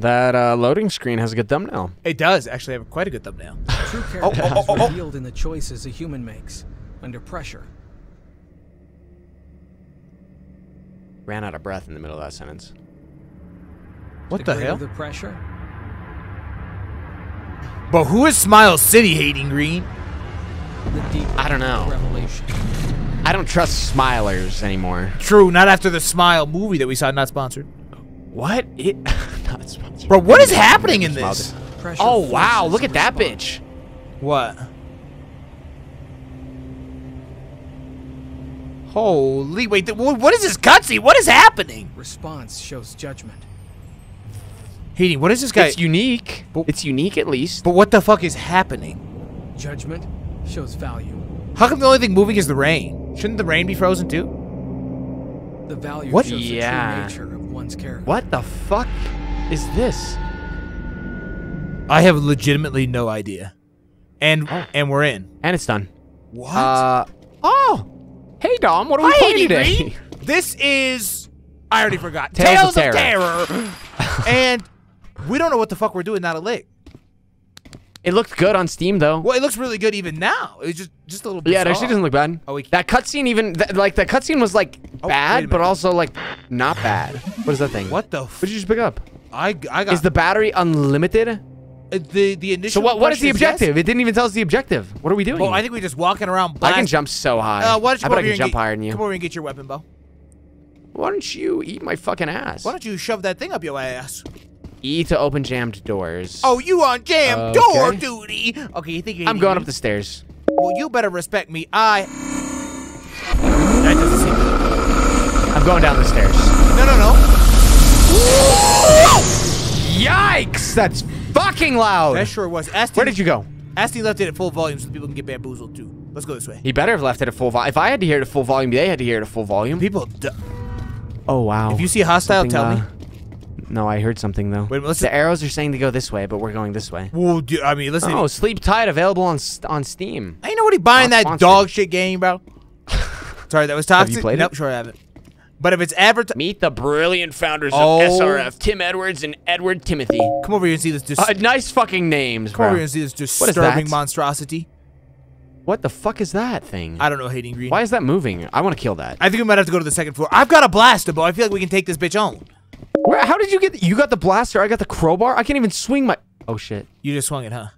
That uh, loading screen has a good thumbnail. It does actually have quite a good thumbnail. True Oh, character oh, oh, is oh, oh. revealed in the choices a human makes under pressure. Ran out of breath in the middle of that sentence. What the the hell? The pressure. But who is Smile City Hayden Green? The deeper I don't know. revelation. I don't trust smilers anymore. True, not after the Smile movie that we saw, not sponsored. What? It, not sponsored. Bro, what is happening in this? Oh wow! Look at that bitch. What? Holy wait! th- what is this cutscene? What is happening? Response shows judgment. Heating, what is this guy? It's unique. But- it's unique at least. but what the fuck is happening? Judgment shows value. How come the only thing moving is the rain? Shouldn't the rain be frozen too? The value What? shows Yeah. the true nature of one's character. What the fuck is this? I have legitimately no idea. And Oh. and we're in. And it's done. What? Uh oh. Hey Dom, what are we Hi, playing today? This is I already forgot. Tales of of Terror. and we don't know what the fuck we're doing. Not a lick. It looked good on Steam though. Well, it looks really good even now. It's just just a little bit. Yeah, it actually doesn't look bad. Oh, we- that cutscene even th- like the cutscene was like Oh, bad, but also like not bad. What is that thing? What the? What did you just pick up? I I got Is the battery unlimited? uh, the the initial. So what? What is the question yes. objective? It didn't even tell us the objective. What are we doing? Well, I think we're just walking around. I can jump so high. Uh, why don't you I bet I can jump get, higher than you. Come over and get your weapon, Bo. Why don't you eat my fucking ass? Why don't you shove that thing up your ass? E to open jammed doors. Oh, you on jam Okay. door duty? Okay, you think you're I'm going up the stairs. Well, you better respect me. I. That doesn't seem. I'm going down the stairs. No, no, no. Yikes! That's fucking loud. That sure was. Asti, Where did you go? Asti left it at full volume so people can get bamboozled too. Let's go this way. He better have left it at full volume. If I had to hear it at full volume, they had to hear it at full volume. People. Oh wow. if you see a hostile, Something, tell me. uh, No, I heard something though. Wait let's- the arrows are saying to go this way, but we're going this way. Well, dude, I mean, listen. Oh, Sleep Tide available on on Steam. Ain't nobody buying Not that sponsored. dog shit game, bro. Sorry, that was toxic. Have you played it? nope, sure I haven't. But if it's advertised, Meet the brilliant founders Oh. of SRF, Tim Edwards and Edward Timothy. come over here and see this. Uh, nice fucking names, come bro. over here and see this disturbing monstrosity. What the fuck is that thing? I don't know, Hayden Green. Why is that moving? I want to kill that. I think we might have to go to the second floor. I've got a blaster, but I feel like we can take this bitch on. Where, how did you get? You got the blaster. I got the crowbar. I can't even swing my. Oh shit. You just swung it, huh?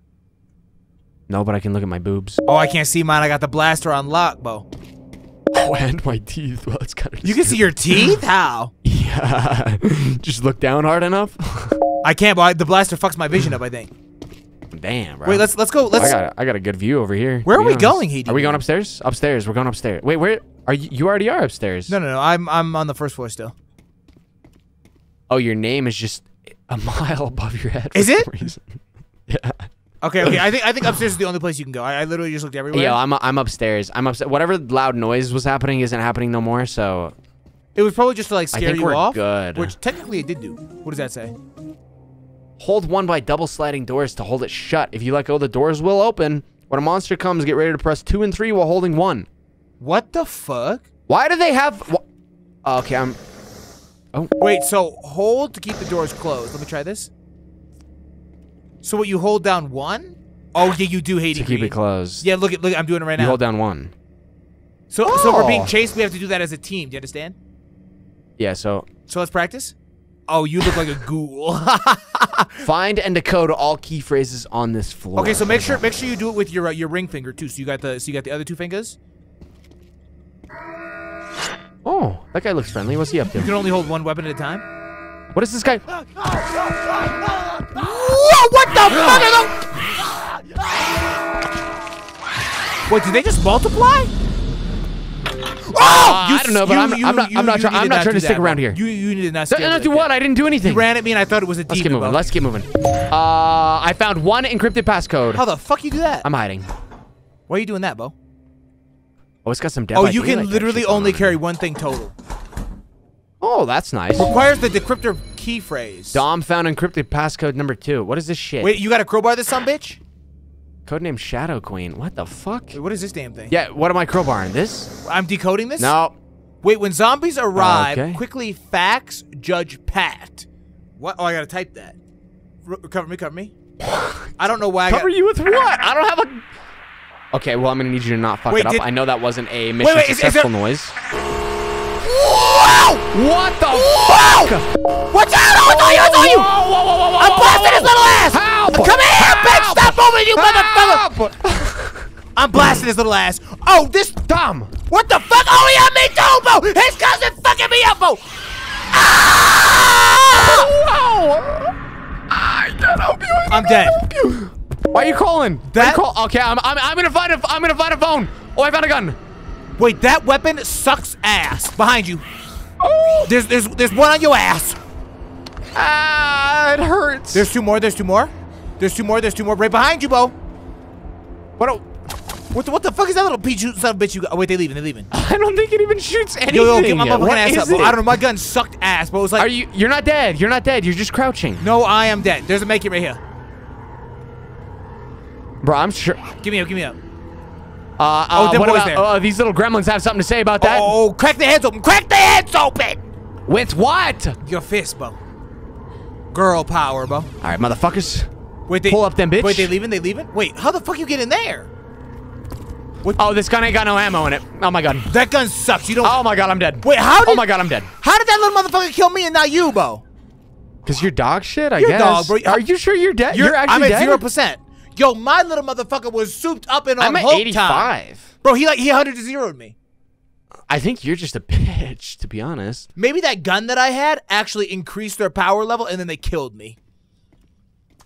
No, but I can look at my boobs. Oh, I can't see mine. I got the blaster on lock, Bo. Oh, and my teeth. Well, that's kind of. You can see your teeth? How? Yeah. Just look down hard enough. I can't, but I- the blaster fucks my vision up, I think. Damn, bro. Wait, let's let's go. Let's. got I got a good view over here. Where are we honest. going, Hayden? Are we going upstairs? Upstairs. We're going upstairs. Wait, where are you? You already are upstairs. No, no, no. I'm I'm on the first floor still. Oh, your name is just a mile above your head. Is it? Yeah. Okay, okay. I think I think upstairs is the only place you can go. I, I literally just looked everywhere. Yo, I'm I'm upstairs. I'm upstairs. Whatever loud noise was happening isn't happening no more. So it was probably just to like scare I think you we're off. good. Which technically it did do. What does that say? hold one by double sliding doors to hold it shut. If you let go, the doors will open. When a monster comes, get ready to press two and three while holding one. What the fuck? Why do they have? wh- Oh, okay, I'm. Oh. Wait, so hold to keep the doors closed. Let me try this. So what you hold down one? Oh yeah, you do hate To keep it closed. Yeah, look at look. I'm doing it right You now. You hold down one. So so if we're being Oh. chased. We have to do that as a team. Do you understand? Yeah. So So let's practice. Oh, you look like a ghoul. find and decode all key phrases on this floor. okay, so make sure make sure you do it with your uh, your ring finger too. So you got the so you got the other two fingers. Oh, that guy looks friendly. What's he up to? You can only hold one weapon at a time. What is this guy? Whoa! What the fuck? Are those... Wait, did they just multiply? Oh! I don't know, but I'm- I'm not- I'm not try- you I'm did not trying do to stick that, around here. You you did not. No, no, do what? I didn't do anything. You ran at me and I thought it was a Let's demon. get moving. bro. Let's get moving. Uh, I found one encrypted passcode. How the fuck you do that? I'm hiding. Why are you doing that, Bo? Oh, it's got some dead. Oh, you can literally only on. carry one thing total. Oh, that's nice. Requires the decryptor key phrase. Dom found encrypted passcode number two. What is this shit? Wait, you got a crowbar this son bitch? Codename Shadow Queen. What the fuck? Wait, what is this damn thing? Yeah, what am I crowbarring? This? I'm decoding this? No. Wait, when zombies arrive, Okay. quickly fax Judge Pat. What? Oh, I gotta type that. R- cover me, cover me. I don't know why I Cover you with what? I don't have a. Okay, well I'm gonna need you to not fuck Wait, it up. I know that wasn't a mission wait, is- is successful there- noise. What the Whoa! fuck? Watch out! I saw you! I saw you! Whoa, whoa, whoa, whoa, whoa, I'm blasting his little ass! Help! Come here, bitch! Stop moving, you motherfucker! I'm blasting his little ass. Oh, this. Dumb. What the fuck? Oh, he had me too, Bo! His cousin fucking me up, Bo! Ah! Whoa! I can't help you. I I'm dead. you. Why are you calling? That- you call- okay, I'm, I'm, I'm gonna find a, I'm gonna find a phone. Oh, I found a gun. Wait, that weapon sucks ass. Behind you. Oh, There's there's there's one on your ass. ah, it hurts. There's two more. There's two more. There's two more. There's two more. Right behind you, Bo. what? A, What the, what the fuck is that little peach son of a bitch you got? Oh, wait, they leaving. They leaving. I don't think it even shoots anything. Yo, yo, get my motherfucking What ass up, it? I don't know. My gun sucked ass, but it was like, Are you? You're not dead. You're not dead. You're just crouching. no, I am dead. There's a make it right here. Bro, I'm sure. Give me up. Give me up. Uh, uh, Oh, them what about uh, these little gremlins have something to say about that? Oh, crack their heads open. Crack their heads open. With what? Your fist, Bo. Girl power, Bo. All right, motherfuckers. Wait, they Pull up them, bitch. Wait, they leaving? They leaving? Wait, how the fuck you get in there? What? Oh, this gun ain't got no ammo in it. Oh my god. That gun sucks. You don't. Oh my god, I'm dead. Wait, how Oh my god, I'm dead. How did that little motherfucker kill me and not you, Bo? Cause you're dog shit, I You're guess. dog, bro. Are you sure you're dead? You're, actually. I'm at dead. zero percent. Yo, my little motherfucker was souped up and on I'm at Hulk 85. time. Bro, he like he hundred to zeroed me. I think you're just a bitch, to be honest. Maybe that gun that I had actually increased their power level and then they killed me.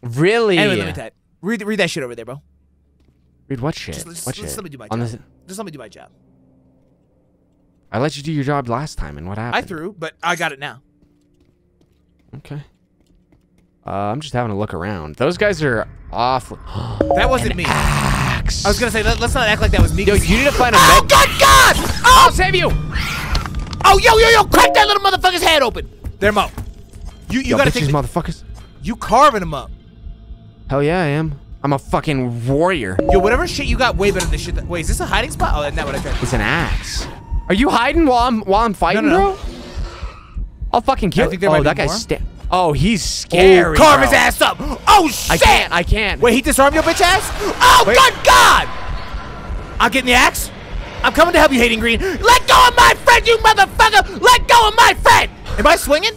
Really? Anyway, let me you. Read, read that shit over there, bro. Read what shit? Just, just, what just shit? let me do my On job. this- Just let me do my job. I let you do your job last time, and what happened? I threw, but I got it now. Okay. Uh, I'm just having a look around. Those guys are awful. That wasn't me. I was gonna say let, us not act like that was me. Yo, you need to find a Oh med- God, God! I'll Oh, save you. oh, yo, yo, yo! Crack that little motherfucker's head open. There, Mo. You, you Yo, gotta bitches, take. The, motherfuckers. you carving him up. Hell yeah, I am. I'm a fucking warrior. Yo, whatever shit you got, way better than shit. That, wait, is this a hiding spot? Oh, that's not what I tried. It's an axe. Are you hiding while I'm while I'm fighting, no, no. bro? I'll fucking kill. I think there oh, might that guy's more. Oh, he's scary. carve bro. his ass up. Oh shit! I can't. I can't. Wait, he disarmed your bitch ass? Oh, Wait. good God! I'm getting the axe. I'm coming to help you, Hayden Green. Let go of my friend, you motherfucker! Let go of my friend! Am I swinging?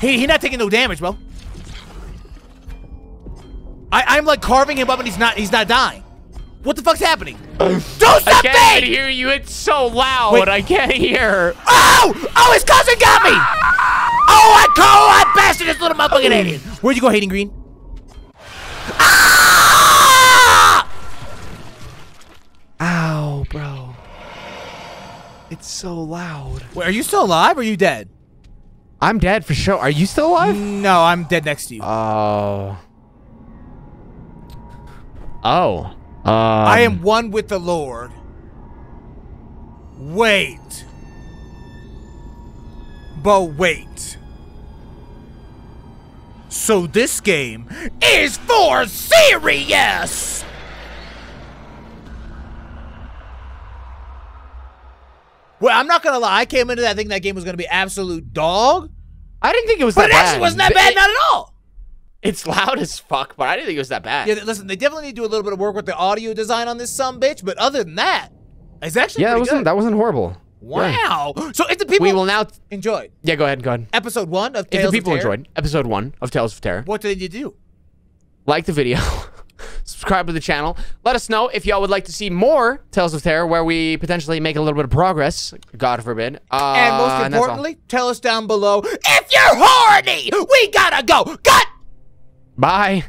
He he not taking no damage, bro. I I'm like carving him up and he's not he's not dying. What the fuck's happening? Do I can't hear you. It's so loud. Wait. I can't hear. Oh! Oh, his cousin got me! Ah! Oh, I call I bastard this little motherfucking alien. Where'd you go, Hayden Green? Ah! Ow, bro. It's so loud. Wait, are you still alive or are you dead? I'm dead for sure. Are you still alive? No, I'm dead next to you. Oh. Oh. Um, I am one with the Lord. Wait. But wait. So this game is for serious! Well, I'm not gonna lie. I came into that thinking that game was gonna be absolute dog, I didn't think it was but that it bad. actually wasn't that It- bad, not at all. It's loud as fuck, but I didn't think it was that bad. Yeah, listen, they definitely need to do a little bit of work with the audio design on this some bitch, but other than that, it's actually Yeah, pretty wasn't good. that wasn't horrible. Yeah. Wow. So if the people We will now. enjoy. Yeah, go ahead. And go ahead. episode one of Tales If the people of Terror, enjoyed episode one of Tales of Terror, what did you do? like the video, subscribe to the channel. Let us know if y'all would like to see more Tales of Terror, where we potentially make a little bit of progress. God forbid. Uh, and most importantly, tell us down below if you're horny. We gotta go. Cut. bye.